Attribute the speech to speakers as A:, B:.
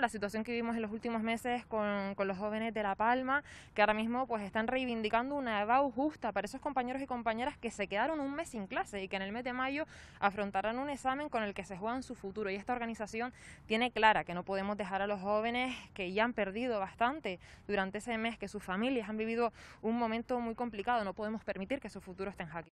A: La situación que vivimos en los últimos meses con, con, los jóvenes de La Palma, que ahora mismo pues están reivindicando una EBAU justa para esos compañeros y compañeras que se quedaron un mes sin clase y que en el mes de mayo afrontarán un examen con el que se juegan su futuro. Y esta organización tiene clara que no podemos dejar a los jóvenes que ya han perdido bastante durante ese mes, que sus familias han vivido un momento muy complicado, no podemos permitir que su futuro esté en jaque.